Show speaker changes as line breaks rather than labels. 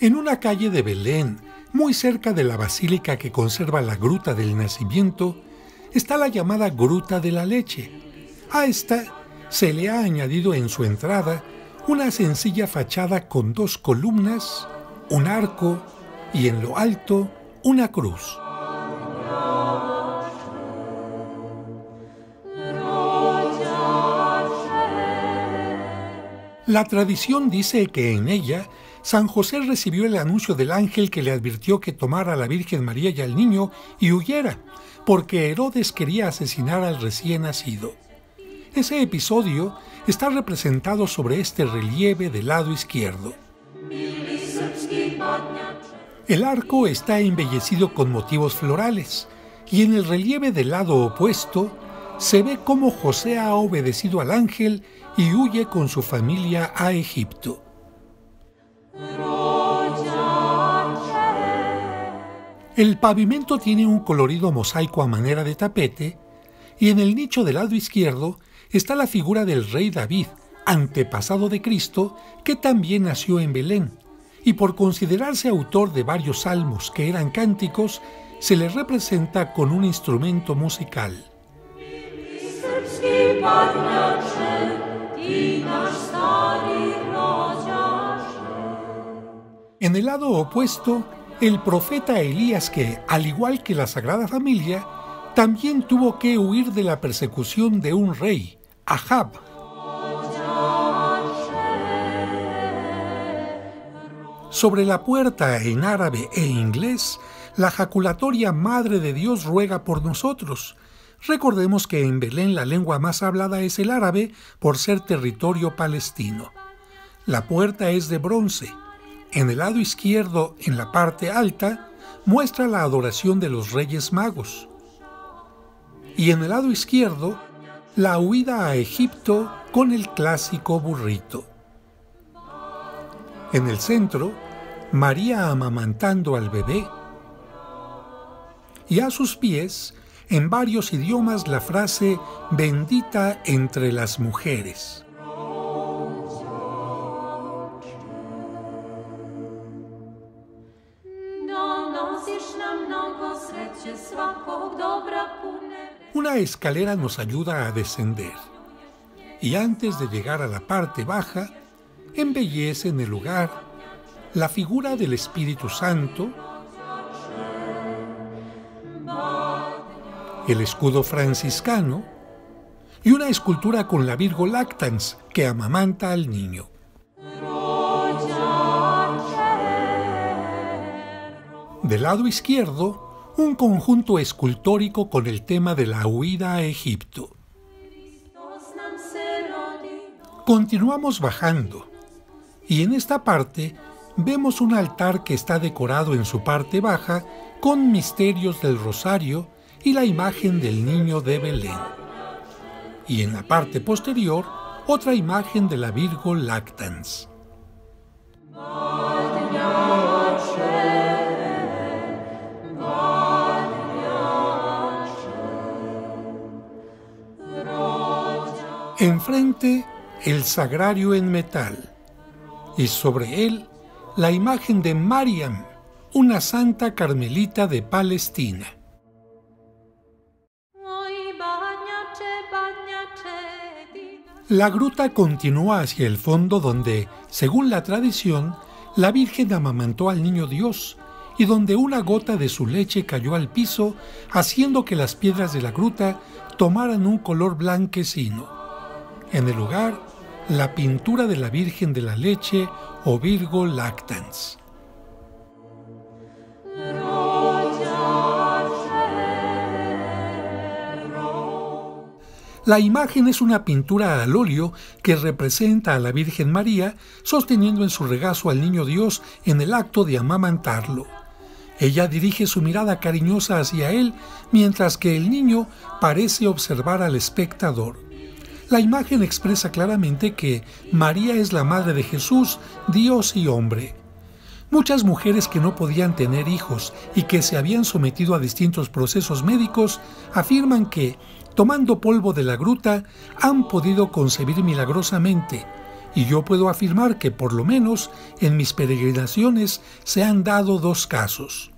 En una calle de Belén, muy cerca de la basílica que conserva la Gruta del Nacimiento, está la llamada Gruta de la Leche. A esta se le ha añadido en su entrada una sencilla fachada con dos columnas, un arco y en lo alto una cruz. La tradición dice que en ella San José recibió el anuncio del ángel que le advirtió que tomara a la Virgen María y al niño y huyera, porque Herodes quería asesinar al recién nacido. Ese episodio está representado sobre este relieve del lado izquierdo. El arco está embellecido con motivos florales y en el relieve del lado opuesto se ve cómo José ha obedecido al ángel y huye con su familia a Egipto. El pavimento tiene un colorido mosaico a manera de tapete y en el nicho del lado izquierdo está la figura del rey David, antepasado de Cristo, que también nació en Belén, y por considerarse autor de varios salmos que eran cánticos, se le representa con un instrumento musical. En el lado opuesto, el profeta Elías que, al igual que la Sagrada Familia, también tuvo que huir de la persecución de un rey, Ahab. Sobre la puerta en árabe e inglés, la jaculatoria Madre de Dios ruega por nosotros. Recordemos que en Belén la lengua más hablada es el árabe por ser territorio palestino. La puerta es de bronce, en el lado izquierdo, en la parte alta, muestra la adoración de los Reyes Magos. Y en el lado izquierdo, la huida a Egipto con el clásico burrito. En el centro, María amamantando al bebé. Y a sus pies, en varios idiomas, la frase bendita entre las mujeres. Una escalera nos ayuda a descender y antes de llegar a la parte baja, embellece en el lugar la figura del Espíritu Santo, el escudo franciscano y una escultura con la Virgo Lactans que amamanta al niño. Del lado izquierdo, un conjunto escultórico con el tema de la huida a Egipto. Continuamos bajando y en esta parte vemos un altar que está decorado en su parte baja con misterios del rosario y la imagen del niño de Belén. Y en la parte posterior, otra imagen de la Virgo Lactans. Enfrente el sagrario en metal y sobre él la imagen de Mariam, una santa carmelita de Palestina. La gruta continúa hacia el fondo donde, según la tradición, la Virgen amamantó al niño Dios y donde una gota de su leche cayó al piso, haciendo que las piedras de la gruta tomaran un color blanquecino. En el lugar, la pintura de la Virgen de la Leche o Virgo Lactans. La imagen es una pintura al óleo que representa a la Virgen María sosteniendo en su regazo al niño Dios en el acto de amamantarlo. Ella dirige su mirada cariñosa hacia él mientras que el niño parece observar al espectador. La imagen expresa claramente que María es la madre de Jesús, Dios y hombre. Muchas mujeres que no podían tener hijos y que se habían sometido a distintos procesos médicos afirman que, tomando polvo de la gruta, han podido concebir milagrosamente, y yo puedo afirmar que por lo menos en mis peregrinaciones se han dado dos casos.